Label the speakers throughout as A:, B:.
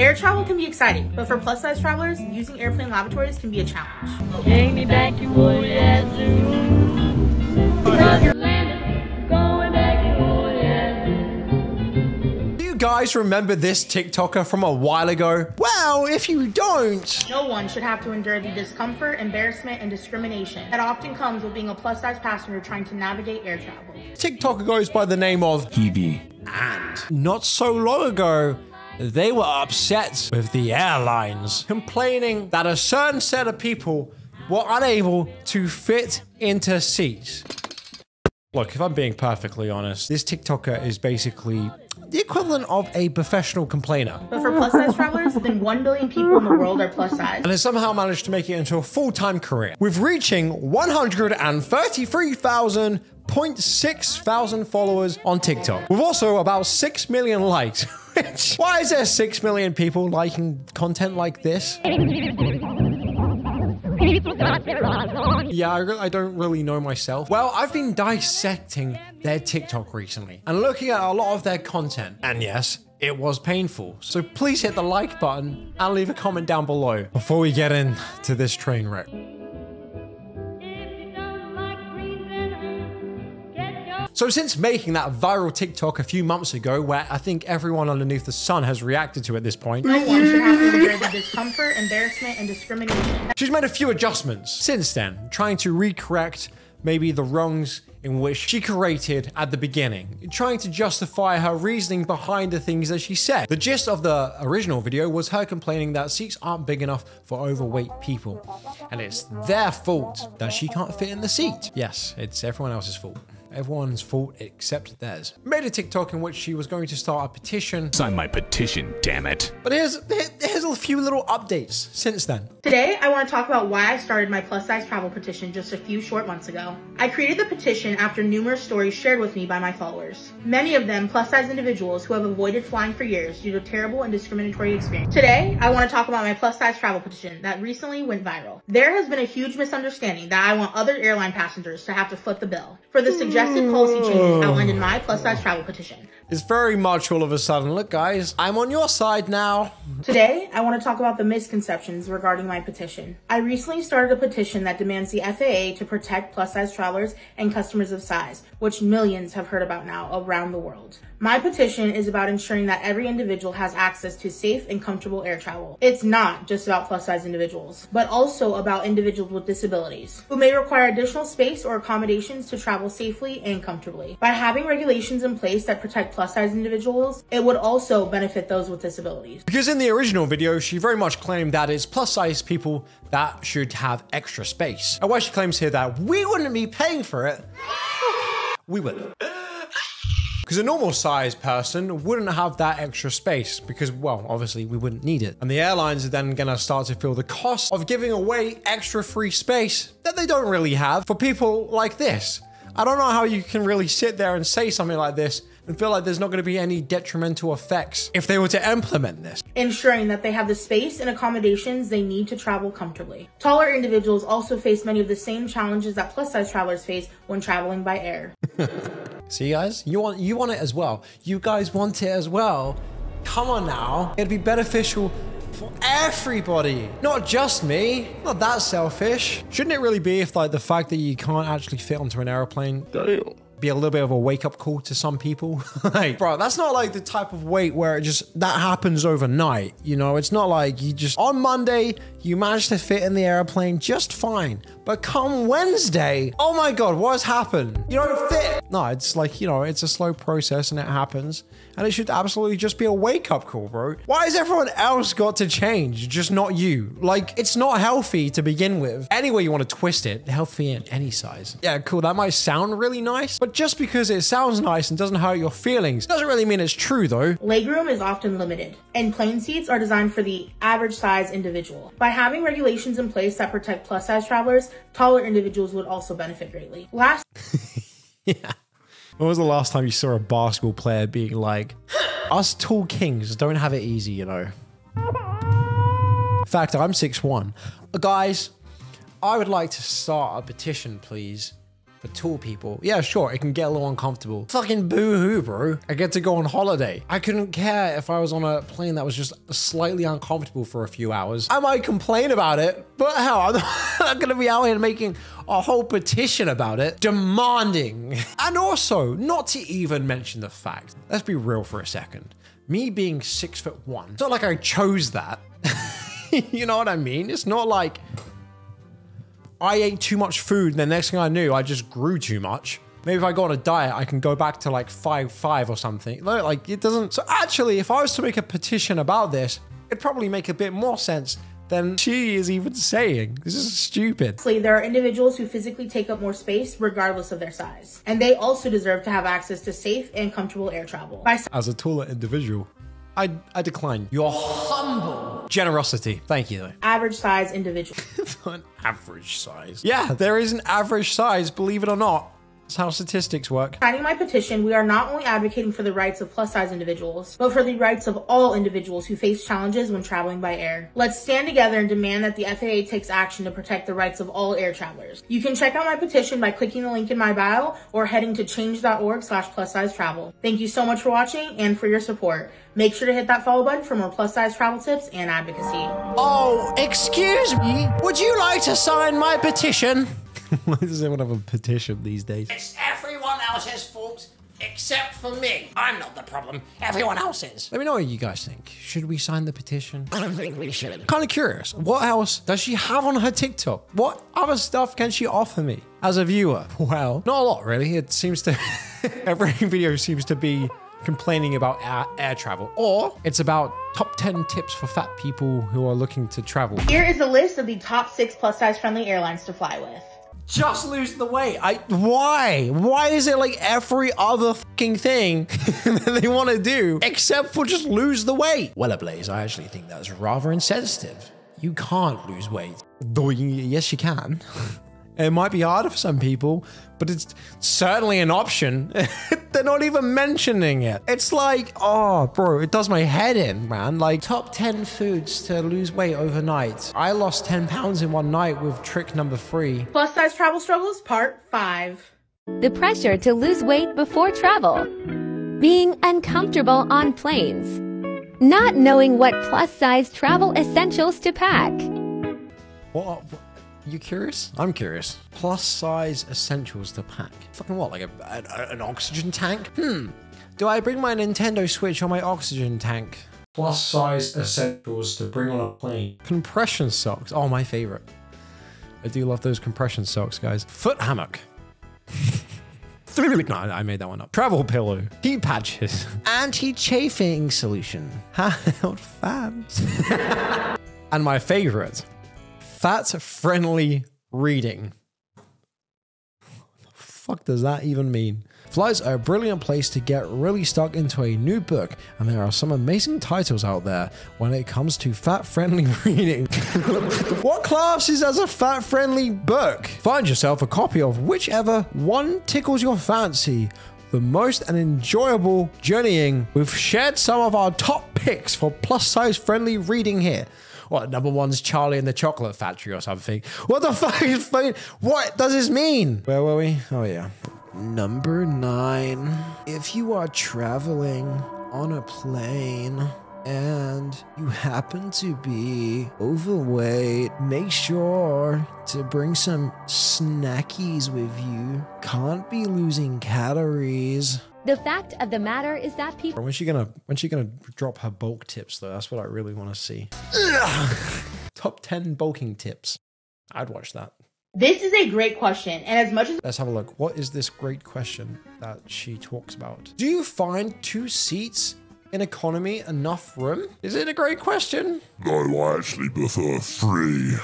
A: Air travel can be exciting, but for plus size travelers, using airplane lavatories can be a challenge.
B: Take me back to old Yazoo. Roger landed, going back to old Yazoo.
C: Do you guys remember this TikToker from a while ago? Well, if you don't,
A: No one should have to endure the discomfort, embarrassment, and discrimination that often comes with being a plus size passenger trying to navigate air travel.
C: TikToker goes by the name of
D: Hebe.
C: And not so long ago, they were upset with the airlines, complaining that a certain set of people were unable to fit into seats. Look, if I'm being perfectly honest, this TikToker is basically the equivalent of a professional complainer.
A: But for plus size travelers, then 1 billion people in the world are plus size.
C: and has somehow managed to make it into a full-time career with reaching 133,000.6 thousand followers on TikTok with also about 6 million likes which why is there 6 million people liking content like this yeah, I, I don't really know myself. Well, I've been dissecting their TikTok recently and looking at a lot of their content. And yes, it was painful. So please hit the like button and leave a comment down below before we get into this train wreck. So since making that viral TikTok a few months ago, where I think everyone underneath the sun has reacted to at this point,
A: No one should have to endure the discomfort, embarrassment, and discrimination
C: She's made a few adjustments since then, trying to recorrect maybe the wrongs in which she created at the beginning, trying to justify her reasoning behind the things that she said. The gist of the original video was her complaining that seats aren't big enough for overweight people, and it's their fault that she can't fit in the seat. Yes, it's everyone else's fault. Everyone's fault except theirs. Made a TikTok in which she was going to start a petition,
D: Sign my petition, damn it.
C: but here's here's a few little updates since then.
A: Today, I want to talk about why I started my plus size travel petition just a few short months ago. I created the petition after numerous stories shared with me by my followers. Many of them plus size individuals who have avoided flying for years due to terrible and discriminatory experience. Today, I want to talk about my plus size travel petition that recently went viral. There has been a huge misunderstanding that I want other airline passengers to have to foot the bill for the suggested policy changes outlined in my plus size travel petition.
C: It's very much all of a sudden, look guys, I'm on your side now.
A: Today, I want to talk about the misconceptions regarding my petition. I recently started a petition that demands the FAA to protect plus size travelers and customers of size, which millions have heard about now around the world. My petition is about ensuring that every individual has access to safe and comfortable air travel. It's not just about plus size individuals, but also about individuals with disabilities who may require additional space or accommodations to travel safely and comfortably. By having regulations in place that protect plus size individuals, it would also benefit those with disabilities.
C: Because in the original video, she very much claimed that it's plus size people that should have extra space. And why she claims here that we wouldn't be paying for it, we would. Because a normal sized person wouldn't have that extra space because, well, obviously we wouldn't need it. And the airlines are then going to start to feel the cost of giving away extra free space that they don't really have for people like this. I don't know how you can really sit there and say something like this and feel like there's not going to be any detrimental effects if they were to implement this.
A: ensuring that they have the space and accommodations they need to travel comfortably. Taller individuals also face many of the same challenges that plus size travelers face when traveling by air.
C: See, guys, you want you want it as well. You guys want it as well. Come on now, it'd be beneficial for everybody, not just me. Not that selfish. Shouldn't it really be if like the fact that you can't actually fit onto an airplane? Be a little bit of a wake up call to some people. like, bro, that's not like the type of weight where it just that happens overnight. You know, it's not like you just on Monday you managed to fit in the airplane just fine. But come Wednesday, oh my god, what has happened? You don't fit. No, it's like, you know, it's a slow process and it happens. And it should absolutely just be a wake up call, bro. Why has everyone else got to change, just not you? Like, it's not healthy to begin with. Any way you want to twist it, healthy in any size. Yeah, cool. That might sound really nice, but just because it sounds nice and doesn't hurt your feelings doesn't really mean it's true, though.
A: Legroom is often limited, and plane seats are designed for the average size individual. By having regulations in place that protect plus size travelers, taller individuals would also benefit greatly. Last
C: Yeah. When was the last time you saw a basketball player being like, us tall kings don't have it easy, you know? Fact, I'm 6'1. Guys, I would like to start a petition, please, for tall people. Yeah, sure, it can get a little uncomfortable. Fucking boo-hoo, bro. I get to go on holiday. I couldn't care if I was on a plane that was just slightly uncomfortable for a few hours. I might complain about it, but hell, I'm not gonna be out here making a whole petition about it, demanding. And also, not to even mention the fact, let's be real for a second. Me being six foot one, it's not like I chose that. you know what I mean? It's not like I ate too much food and the next thing I knew, I just grew too much. Maybe if I go on a diet, I can go back to like five five or something. No, Like it doesn't. So actually, if I was to make a petition about this, it'd probably make a bit more sense than she is even saying. This is stupid.
A: There are individuals who physically take up more space regardless of their size. And they also deserve to have access to safe and comfortable air travel.
C: As a taller individual, I I decline your humble generosity. Thank you. though.
A: average size individual.
C: an average size. Yeah, there is an average size, believe it or not. That's how statistics work.
A: Signing my petition, we are not only advocating for the rights of plus size individuals, but for the rights of all individuals who face challenges when traveling by air. Let's stand together and demand that the FAA takes action to protect the rights of all air travelers. You can check out my petition by clicking the link in my bio or heading to change.org slash plus size travel. Thank you so much for watching and for your support. Make sure to hit that follow button for more plus size travel tips and advocacy.
C: Oh, excuse me. Would you like to sign my petition? Why does everyone have a petition these days?
E: It's everyone else's fault except for me. I'm not the problem. Everyone else is.
C: Let me know what you guys think. Should we sign the petition?
E: I don't think we should.
C: Kind of curious. What else does she have on her TikTok? What other stuff can she offer me as a viewer? Well, not a lot really. It seems to every video seems to be complaining about air, air travel, or it's about top 10 tips for fat people who are looking to travel.
A: Here is a list of the top six plus size friendly airlines to fly with.
C: Just lose the weight. I why? Why is it like every other fucking thing that they want to do except for just lose the weight? Well, Blaze, I actually think that's rather insensitive. You can't lose weight. Though yes, you can. It might be harder for some people, but it's certainly an option. They're not even mentioning it. It's like, oh, bro, it does my head in, man. Like, top 10 foods to lose weight overnight. I lost 10 pounds in one night with trick number three.
A: Plus size travel struggles, part five.
F: The pressure to lose weight before travel. Being uncomfortable on planes. Not knowing what plus size travel essentials to pack.
C: What? What- You curious? I'm curious. Plus size essentials to pack. Fucking what? Like a, a- an oxygen tank? Hmm. Do I bring my Nintendo Switch on my oxygen tank? Plus size essentials to bring on a plane. Compression socks. Oh, my favorite. I do love those compression socks, guys. Foot hammock. No, I made that one up. Travel pillow, heat patches, anti-chafing solution, handheld fans, and my favorite, fat-friendly reading. What the fuck does that even mean? Flights are a brilliant place to get really stuck into a new book, and there are some amazing titles out there when it comes to fat-friendly reading. what class is as a fat-friendly book? Find yourself a copy of whichever one tickles your fancy the most and enjoyable journeying. We've shared some of our top picks for plus size friendly reading here. What, number one's Charlie and the Chocolate Factory or something? What the fuck is funny? What does this mean? Where were we? Oh, yeah. Number nine. If you are traveling on a plane and you happen to be overweight, make sure to bring some snackies with you. Can't be losing calories.
F: The fact of the matter is that people
C: When's she gonna when's she gonna drop her bulk tips though? That's what I really want to see. Top 10 bulking tips. I'd watch that.
A: This is a great question, and as much as
C: Let's have a look. What is this great question that she talks about? Do you find two seats in economy enough room? Is it a great question?
G: No, I actually prefer three.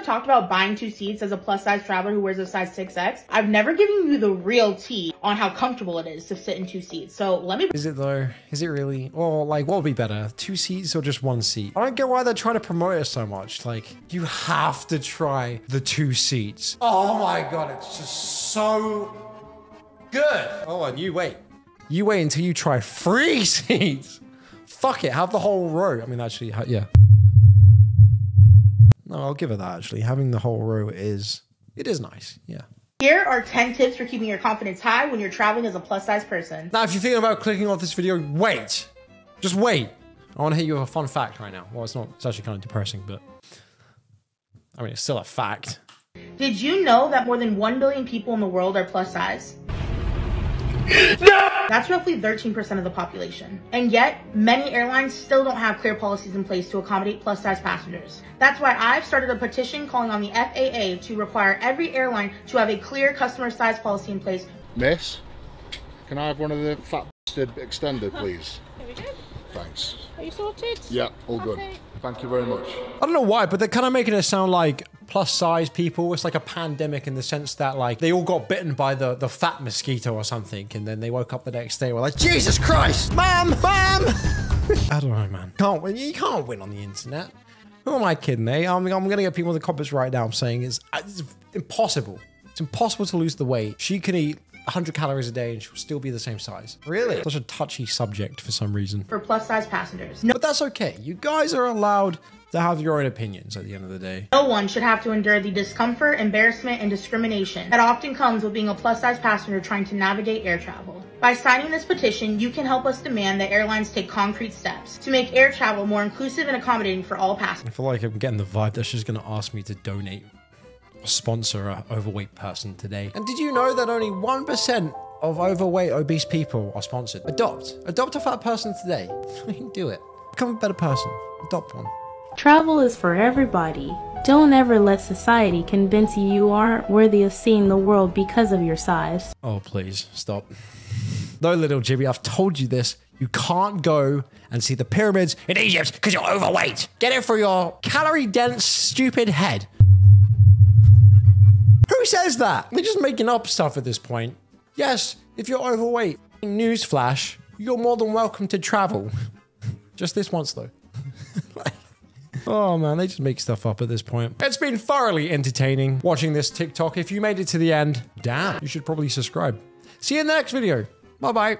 A: I've talked about buying two seats as a plus size traveler who wears a size 6X, I've never given you the real tea on how comfortable it is to sit in two seats. So let me
C: Is it though? Is it really? Or like, what would be better? Two seats or just one seat? I don't get why they're trying to promote it so much. Like, you have to try the two seats. Oh my god, it's just so good. Oh, and you wait. You wait until you try three seats. Fuck it, have the whole row. I mean, actually, yeah. No, I'll give it that. Actually, having the whole row is it is nice. Yeah,
A: Here are 10 tips for keeping your confidence high when you're traveling as a plus size person.
C: Now, if you're thinking about clicking off this video, wait. Just wait. I want to hit you with a fun fact right now. Well, it's not, it's actually kind of depressing, but I mean, it's still a fact.
A: Did you know that more than 1 billion people in the world are plus size? No! That's roughly 13% of the population. And yet, many airlines still don't have clear policies in place to accommodate plus size passengers. That's why I've started a petition calling on the FAA to require every airline to have a clear customer size policy in place
H: Miss, can I have one of the fat bastard extended, please? Thanks.
I: Are you sorted?
H: Yeah, all good. Thank you very much.
C: I don't know why, but they're kind of making it sound like plus size people. It's like a pandemic in the sense that like they all got bitten by the, the fat mosquito or something, and then they woke up the next day were like, Jesus Christ, ma'am, ma'am. I don't know, man. Can't win. You can't win on the internet. Who am I kidding, eh? I'm, I'm gonna get people in the comments right now. I'm saying it's, it's impossible. It's impossible to lose the weight. She can eat 100 calories a day and she'll still be the same size. Really? Such a touchy subject for some reason.
A: for plus size passengers. No.
C: But that's okay. You guys are allowed to have your own opinions at the end of the day.
A: No one should have to endure the discomfort, embarrassment, and discrimination that often comes with being a plus size passenger trying to navigate air travel. By signing this petition, you can help us demand that airlines take concrete steps to make air travel more inclusive and accommodating for all passengers.
C: I feel like I'm getting the vibe that she's going to ask me to donate or sponsor a overweight person today. And did you know that only 1% of overweight, obese people are sponsored? Adopt. Adopt a fat person today. Do it. Become a better person. Adopt one.
I: Travel is for everybody. Don't ever let society convince you you aren't worthy of seeing the world because of your size.
C: Oh, please stop. No, little Jimmy, I've told you this. You can't go and see the pyramids in Egypt because you're overweight. Get it for your calorie dense, stupid head. Who says that? They're just making up stuff at this point. Yes, if you're overweight, newsflash, you're more than welcome to travel. Just this once, though. Oh man, they just make stuff up at this point. It's been thoroughly entertaining watching this TikTok. If you made it to the end, damn, you should probably subscribe. See you in the next video. Bye bye.